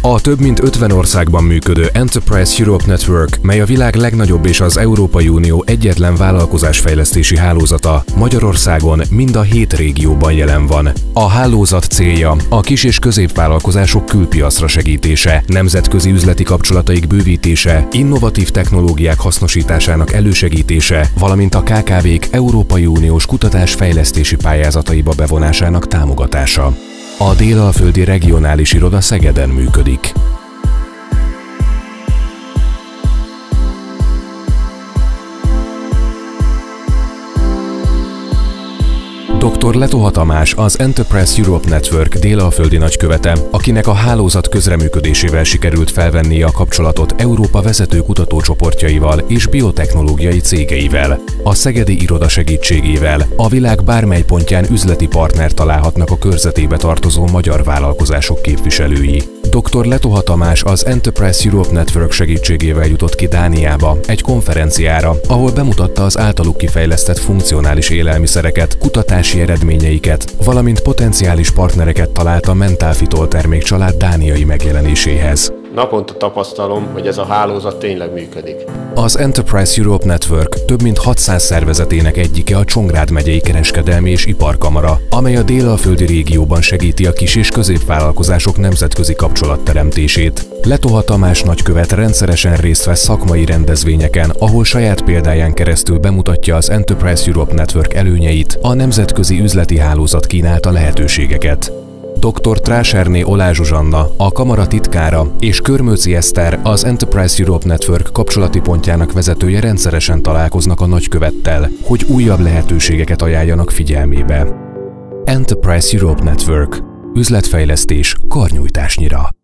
A több mint 50 országban működő Enterprise Europe Network, mely a világ legnagyobb és az Európai Unió egyetlen vállalkozásfejlesztési hálózata, Magyarországon mind a hét régióban jelen van. A hálózat célja a kis- és középvállalkozások külpiacra segítése, nemzetközi üzleti kapcsolataik bővítése, innovatív technológiák hasznosításának elősegítése, valamint a KKV-k Európai Uniós kutatás-fejlesztési pályázataiba bevonásának támogatása. A Délalföldi Regionális Iroda Szegeden működik. Dr. Letoha Tamás, az Enterprise Europe Network délalföldi nagykövete, akinek a hálózat közreműködésével sikerült felvennie a kapcsolatot Európa vezető kutatócsoportjaival és biotechnológiai cégeivel. A Szegedi Iroda segítségével a világ bármely pontján üzleti partner találhatnak a körzetébe tartozó magyar vállalkozások képviselői. Dr. Letoha Tamás az Enterprise Europe Network segítségével jutott ki Dániába egy konferenciára, ahol bemutatta az általuk kifejlesztett funkcionális élelmiszereket, kutatási eredményeiket, valamint potenciális partnereket talált a Mentálfitol termékcsalád dániai megjelenéséhez. Naponta tapasztalom, hogy ez a hálózat tényleg működik. Az Enterprise Europe Network több mint 600 szervezetének egyike a Csongrád megyei kereskedelmi és iparkamara, amely a délalföldi régióban segíti a kis- és középvállalkozások nemzetközi kapcsolatteremtését. Letoha Tamás nagykövet rendszeresen részt vesz szakmai rendezvényeken, ahol saját példáján keresztül bemutatja az Enterprise Europe Network előnyeit, a nemzetközi üzleti hálózat kínálta lehetőségeket. Dr. Tráserné Olá Zsuzsanna, a kamara titkára, és Körmőci Eszter, az Enterprise Europe Network kapcsolati pontjának vezetője rendszeresen találkoznak a nagykövettel, hogy újabb lehetőségeket ajánljanak figyelmébe. Enterprise Europe Network. Üzletfejlesztés karnyújtásnyira.